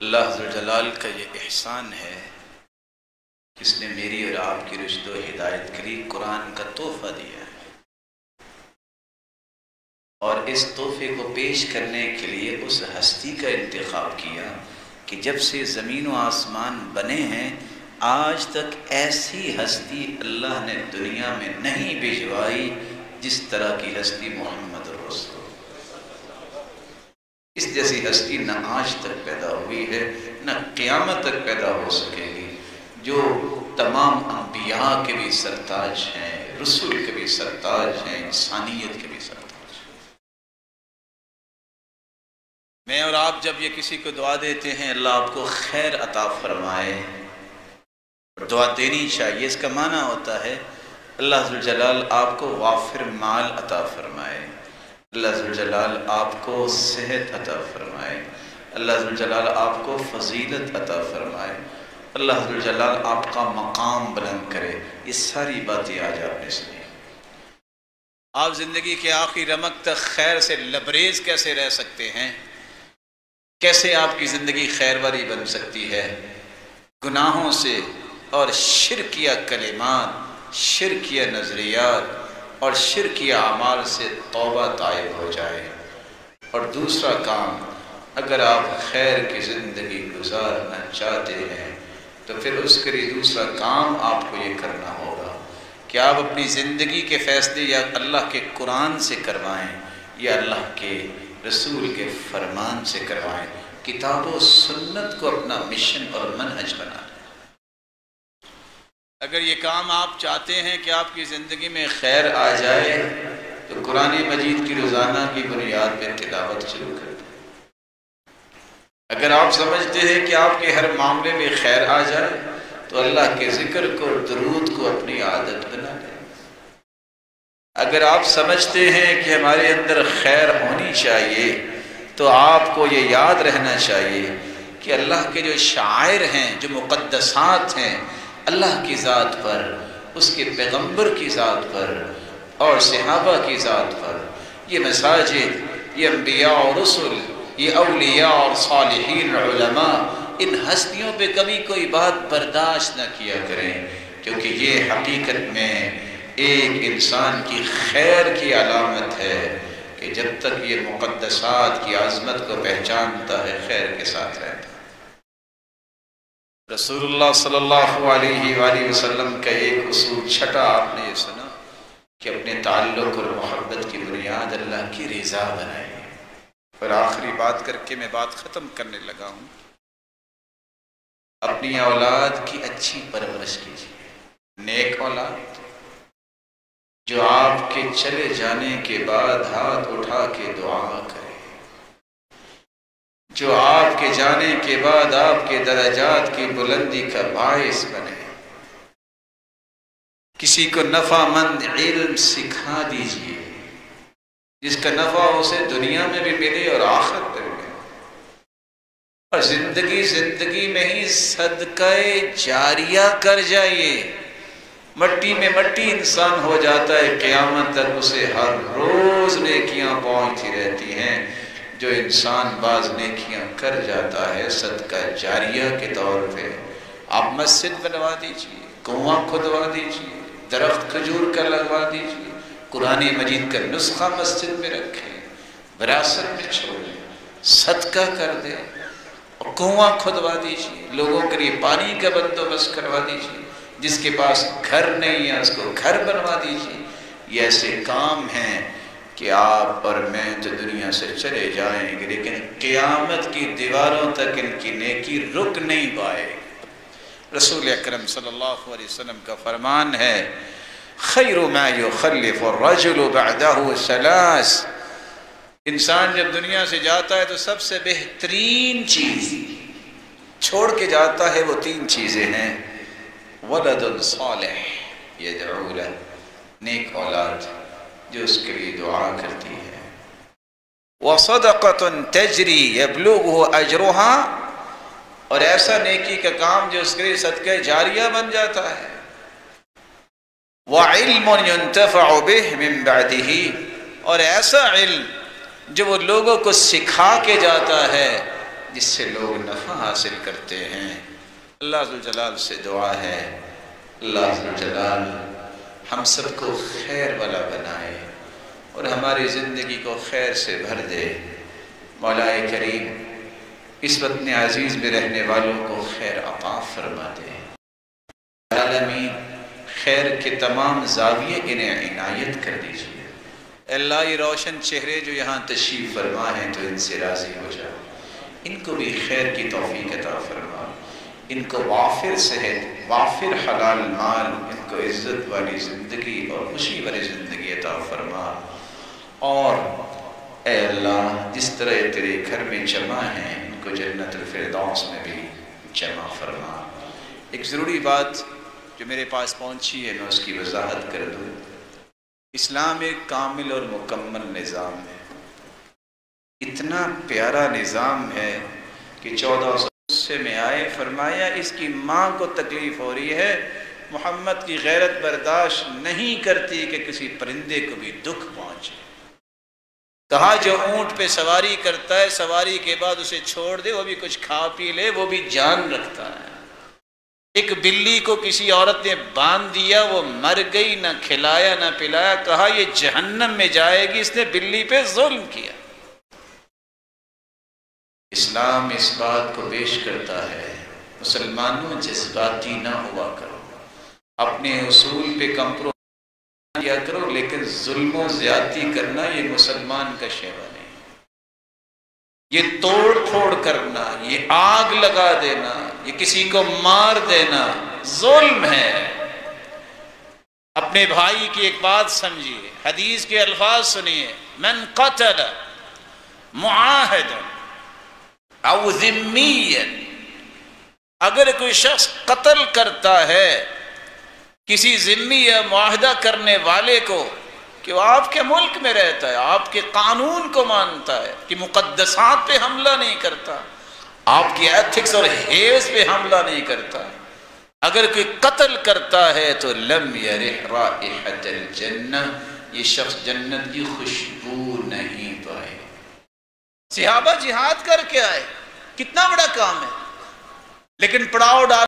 अल्लाह जलाल का ये एहसान है इसने मेरी और आपकी रुश्त हिदायत के लिए कुरान का तोहफा दिया है। और इस तोहफे को पेश करने के लिए उस हस्ती का इंतखब किया कि जब से ज़मीन व आसमान बने हैं, आज तक ऐसी हस्ती अल्लाह ने दुनिया में नहीं भिजवाई जिस तरह की हस्ती मोहम्मद इस जैसी हस्ती न आज तक पैदा हुई है, न क़यामत तक पैदा हो सकेगी। जो तमाम अम्बिया के भी सरताज हैं, रसूल के भी सरताज हैं, इंसानियत के भी सरताज हैं। मैं और आप जब ये किसी को दुआ देते हैं, अल्लाह आपको खैर अता फरमाए। दुआ देनी चाहिए, इसका माना होता है, अल्लाह जलाल आपको वाफिर माल अता फरमाए। अल्लाह जलाल आपको सेहत अता फरमाए। अल्लाह जलाल आपको फजीलत अता फरमाए। अल्लाह जलाल आपका मकाम बुलंद करे। ये सारी बातें आज आपने सुनी। आप ज़िंदगी के आखिरी रमक तक खैर से लबरेज कैसे रह सकते हैं? कैसे आपकी ज़िंदगी खैर वाली बन सकती है? गुनाहों से और शिरकिया कलिमात, शिरकिया नज़रियात और शिरकिया अमाल से तोबा तायब हो जाए। और दूसरा काम, अगर आप खैर की ज़िंदगी गुजारना चाहते हैं तो फिर उसके लिए दूसरा काम आपको ये करना होगा कि आप अपनी ज़िंदगी के फ़ैसले या अल्लाह के कुरान से करवाएँ, या अल्लाह के रसूल के फरमान से करवाएँ। किताब सुन्नत को अपना मिशन और मनहज बना अगर ये काम आप चाहते हैं कि आपकी ज़िंदगी में खैर आ जाए तो कुरान मजीद की रोज़ाना की बुनियाद पर तिलावत शुरू कर दें। अगर आप समझते हैं कि आपके हर मामले में खैर आ जाए तो अल्लाह के ज़िक्र को दरूद को अपनी आदत बना लें। अगर आप समझते हैं कि हमारे अंदर खैर होनी चाहिए तो आपको ये याद रहना चाहिए कि अल्लाह के जो शायर हैं, जो मुक़दसात हैं अल्लाह की ज़ात पर, उसके पैगंबर की ज़ात पर और सहाबा की ज़ात पर। ये मसाजिद, ये अम्बिया और रसुल, ये अलिया और सालहीन इन हस्तियों पे कभी कोई बात बर्दाश्त न किया करें, क्योंकि ये हकीकत में एक इंसान की खैर की अलामत है कि जब तक ये मुक़दसात की आज़मत को पहचानता है, खैर के साथ रहता है। रसूलुल्लाह सल्लल्लाहु अलैहि वसल्लम का एक उसूल छठा आपने सुना कि अपने ताल्लुक और मोहब्बत की बुनियाद अल्लाह की रज़ा बनाए। और आखिरी बात करके मैं बात ख़त्म करने लगा हूँ। अपनी औलाद की अच्छी परवरिश कीजिए। नेक औलाद, जो आपके चले जाने के बाद हाथ उठा के दुआ करे। जो आपके जाने के बाद आपके दराजात की बुलंदी का बायस बने। किसी को नफामंद इल्म सिखा दीजिए, जिसका नफा उसे दुनिया में भी मिले और आखिरत में भी मिले। और ज़िंदगी ज़िंदगी में ही सदका जारिया कर जाइए। मट्टी में मट्टी इंसान हो जाता है, क़्यामत तक उसे हर रोज नेकियाँ पहुँचती रहती हैं। जो इंसान बाज नेकियाँ कर जाता है सदका जारिया के तौर पे, आप मस्जिद बनवा दीजिए, कुआँ खुदवा दीजिए, दरख्त खजूर का लगवा दीजिए, कुरानी मजीद का नुस्खा मस्जिद में रखें, विरासत में छोड़ें, सदका कर दें, और कुआँ खुदवा दीजिए, लोगों के लिए पानी का बंदोबस्त करवा दीजिए, जिसके पास घर नहीं है, उसको घर बनवा दीजिए, ये ऐसे काम हैं कि आप और मैं तो दुनिया से चले जाएँगे, लेकिन क़यामत की दीवारों तक इनकी नेकी रुक नहीं पाएगी। रसूल अक्रम सल्लल्लाहु का फरमान है, खैर सलास। इंसान जब दुनिया से जाता है तो सबसे बेहतरीन चीज़, छोड़ के जाता है वो तीन चीज़ें हैं वलद ये नेक औलाद। जो उसके लिए दुआ करती है। वसदक़त तजरी यबलुग अजरोहा, और ऐसा नेकी का काम जो उसके लिए सदक़ जारिया बन जाता है। वह और ऐसा इल्म जो वो लोगों को सिखा के जाता है, जिससे लोग नफ़ा हासिल करते हैं। अल्लाह जलाल से दुआ है। अल्लाह जलाल, हम सबको खैर वाला बनाए। और हमारी ज़िंदगी को खैर से भर दे। मौलाए करीम, इस वतन अज़ीज़ में रहने वालों को खैर अता फरमा दे। खैर के तमाम जाविये इन्हें इनायत कर दीजिए। अल्लाह रोशन चेहरे जो यहाँ तशीफ फरमा हैं तो इनसे राज़ी हो जाओ। इनको भी खैर की तोफ़ी अता फरमा। इनको वाफिर सेहत, वाफिर हलाल माल, इनको इज़्ज़त वाली ज़िंदगी और खुशी वाली ज़िंदगी अता फरमा। और अल्लाह जिस तरह तेरे घर में जमा हैं जन्नत फिरदौस में भी जमा फरमा। एक ज़रूरी बात जो मेरे पास पहुँची है, मैं उसकी वजाहत कर दूँ। इस्लाम एक कामिल और मुकम्मल निज़ाम है। इतना प्यारा निज़ाम है कि चौदह सौ से में आए, फरमाया, इसकी माँ को तकलीफ़ हो रही है। मोहम्मद की गैरत बर्दाश्त नहीं करती कि किसी परिंदे को भी दुख पहुँचे। कहा, जो ऊँट पे सवारी करता है, सवारी के बाद उसे छोड़ दे, वो भी कुछ खा पी ले, वो भी जान रखता है। एक बिल्ली को किसी औरत ने बाँध दिया, वो मर गई, ना खिलाया, ना पिलाया, कहा, ये जहन्नम में जाएगी, इसने बिल्ली पे जुल्म किया। इस्लाम इस बात को पेश करता है, मुसलमानों, जज्बाती ना हुआ करो। अपने उसूल पे कंप्रो लेकिन जुल्म ज़्यादा करना ये मुसलमान का शेवा नहीं ये तोड़ फोड़ करना, ये आग लगा देना, ये किसी को मार देना, जुल्म है। अपने भाई की एक बात समझिए, हदीस के अल्फाज सुनिए, मन कतल मुआहदन अगर कोई शख्स कत्ल करता है किसी जिम्मी या मुआहदा करने वाले को कि वो आपके मुल्क में रहता है, आपके कानून को मानता है कि मुकदसात पे हमला नहीं करता, आपकी एथिक्स और हेज पे हमला नहीं करता। अगर कोई कत्ल करता है तो लम जन्ना ये शख्स जन्नत की खुशबू नहीं पाए। सिहाबा जिहाद करके आए, कितना बड़ा काम है। लेकिन पड़ाव डाल